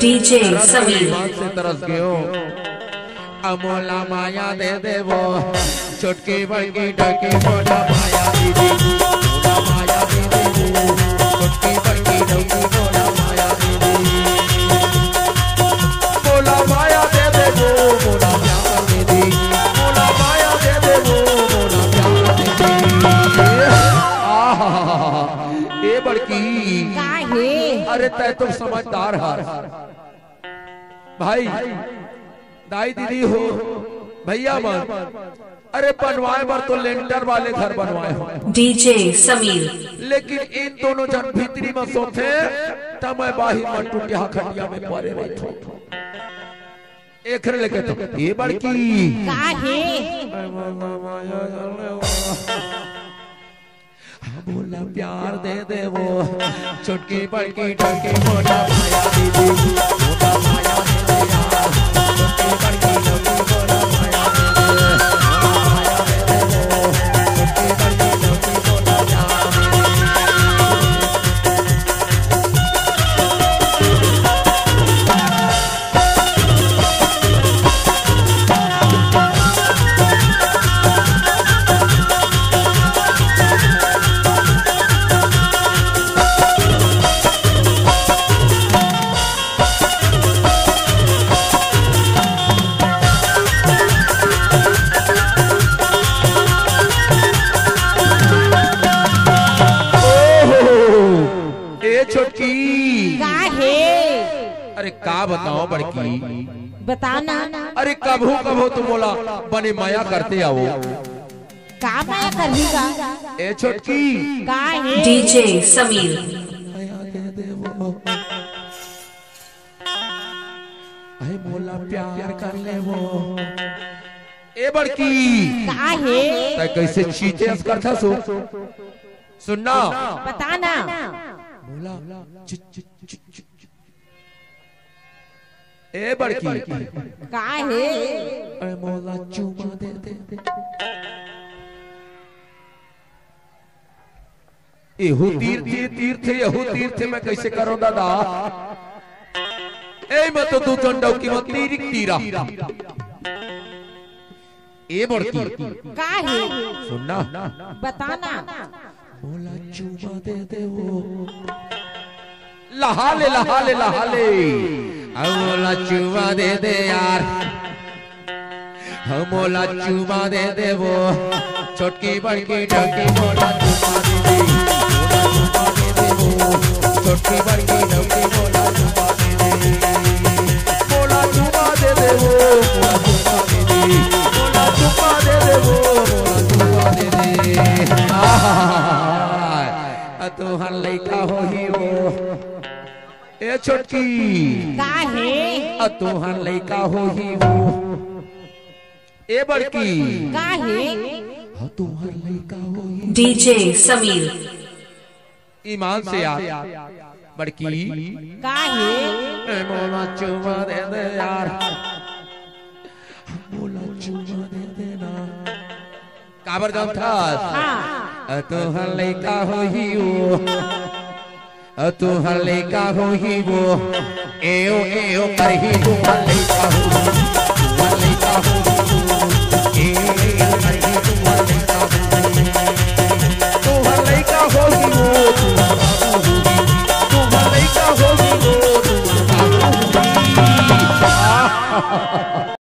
तरस समीर। से तरस गयो अमोला माया दे दे वो छोटकी बड़की ढकी मोला माया दीदी मोला माया दे दे वो छोटकी बड़की ढकी मोला माया दीदी मोला माया दे दे वो मोला प्यार दे दी मोला माया दे दे वो मोला प्यार दे दी। आहा ए बड़की। अरे तय तुम समझदार हार भाई दाई दीदी हो भैया मन अरे बनवाए बर तो लेंटर वाले घर बनवाए हो। DJ समीर। लेकिन इन दोनों जन भीतरी में सोते तब मैं बाही में टूटिया खटिया में पड़े थो। एक लेके तो ये बड़की। काहे बोला प्यार दे दे वो छुटकी पड़की ढकी मोटा माया दीदी। अरे का बताओ बड़की। बताना। अरे कभू कभू तुम बोला बने माया करते आओ। का मैं करही का? ए छोटकी। काहे DJ समीर। माया दे दे अरे मोला प्यार कर ले वो। ए बड़की। काहे तै कैसे चीज़ें करता सो? सुनना। बताना। बोला चि- चि- चि- चि- चि- ए बड़की। काहे अरे मोला चुमा दे दे दे। एहू तीर्थ ये तीर्थ यहू तीर्थ मैं कैसे करूँ दादा? ए मैं तो दू चंडौ की मत तीरिक तीरा। ए बड़की। काहे सुनना। बताना। बोला चुमा दे दे वो। लहा ले लहा ले लहा बोला चुमा दे दे यार। हम बोला चुमा दे दे वो। छोटकी बड़की, ढकी बोला चुमा दे दे। वो छोटकी बड़की, ढकी बोला चुमा दे दे। बोला चुमा दे दे वो। बोला चुमा दे दे वो। बोला चुमा दे दे। आहा तू हर लइका हो ही हो ए छोटकी। काहे? अ तू हर लइका हो ही हो ए बड़की। काहे? हाँ तू हर लइका हो ही DJ समीर। ईमान से यार बड़की। काहे? ए मोला चुमा दे दे यार। मोला चुमा दे देना काबर जाम था हाँ। तू हर लइका हो ही तू हल्ले का हो ही वो एओ एओ कर ही तू हल्ले का हो